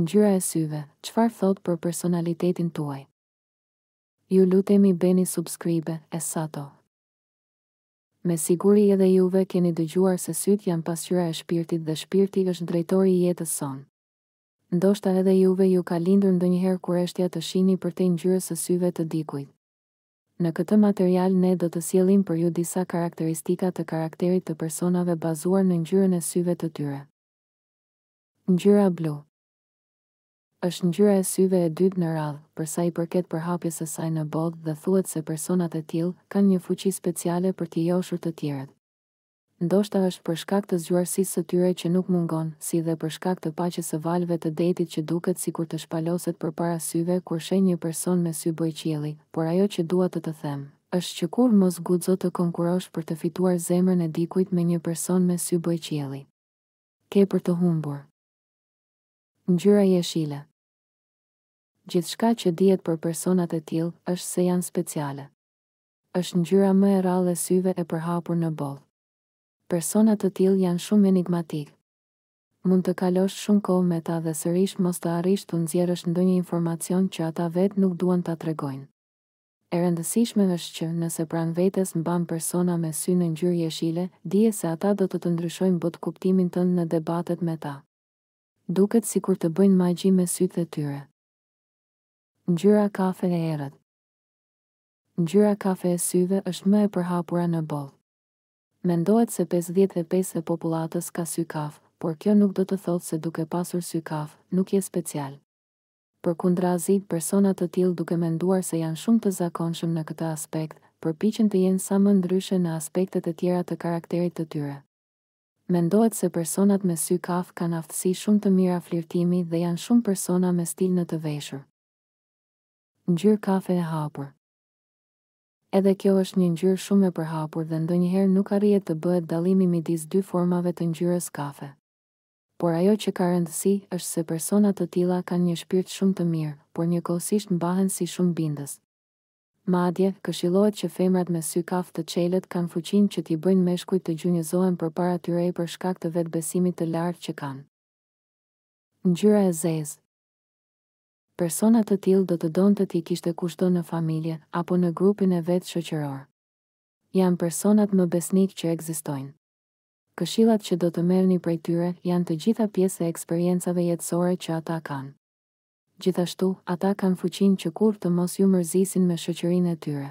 Ngjyra e syve, çfarë thotë për personalitetin tuaj? Ju lutemi bëni subscribe e sato. Me siguri edhe juve keni dëgjuar se sytë janë pasqyra e shpirtit dhe shpirti është drejtori i jetës sonë. Ndoshta edhe juve ju ka lindur ndonjëherë kureshtja të shihni përtej ngjyrës së syve të dikujt. Në këtë material ne do të sjellim për ju disa karakteristika të karakterit të personave bazuar në ngjyrën e syve të tyre. Ngjyra blu është ngjyra e syve e dytë në radhë për sa i përket përhapjes së saj në botë dhe thuhet se personat e tillë kanë një fuqi speciale për t'i joshur të tjerët. Ndoshta është për shkak të zgjuarsisë së tyre që nuk mungon, si dhe për shkak të paqes së valëve të detit që duket sikur të shpaloset përpara syve kur sheh një person me sy bojëqielli, por ajo që dua të të them është që kurrë mos guxo të konkurrosh për të fituar zemrën e dikujt me një person me sy bojëqielli. Ke për të humbur. Ngjyra jeshile. Gjithçka që dihet për personat e tillë është se janë speciale. Është ngjyra më e rrallë e syve e përhapur në botë. Persona të tillë janë shumë enigmatikë. Mund të kalosh shumë kohë me ta dhe sërish mos të arrish t'u nxjerrësh ndonjë informacion që ata vetë nuk duan ta tregojnë. E rëndësishme është që, nëse pranë vetes mban persona me sy në ngjyrë jeshile, dije se ata do të të ndryshojnë botëkuptimin tënd në debatet me ta. Duket sikur të bëjnë magji me sytë e tyre. Ngjyra kafe e errët. Ngjyra kafe e syve është më e përhapura në botë. Mendohet se pesëdhjetë e pesë e popullatës ka sy kafë, por kjo nuk do të thotë se duke pasur sy kafë, nuk je special. Përkundrazi, persona të tillë duke menduar se janë shumë të zakonshëm në këtë aspekt, përpiqen të jenë sa më ndryshe në aspektet e tjera të karakterit të tyre. Mendohet se personat me sy kafë kanë aftësi shumë të mira flirtimi dhe janë shumë persona me stil në të veshur. Ngjyrë kafe e hapur. Edhe kjo është një ngjyrë shumë e përhapur dhe ndonjëherë nuk arrihet të bëhet dallimi midis dy formave të ngjyrës kafe. Por ajo që ka rëndësi është se persona të tilla kanë një shpirt shumë të mirë, por njëkohësisht mbahen si shumë bindës. Madje, këshillohet që femrat me sy kafë të çelët kanë fuqinë që t'i bëjnë meshkujt të gjunjëzohen përpara tyre për shkak të vetëbesimit të lartë që kanë. Ngjyra e zezë. Persona të tillë do të donte t'i kishte kushdo në familje, apo në grupin e vet shoqëror. Janë personat më besnikë që ekzistojnë. Këshillat që do të merrni prej tyre janë të gjitha pjesë e eksperiencave jetësore që ata kanë. Gjithashtu, ata kanë fuqinë që kurrë të mos ju mërzisin me shoqërinë e tyre.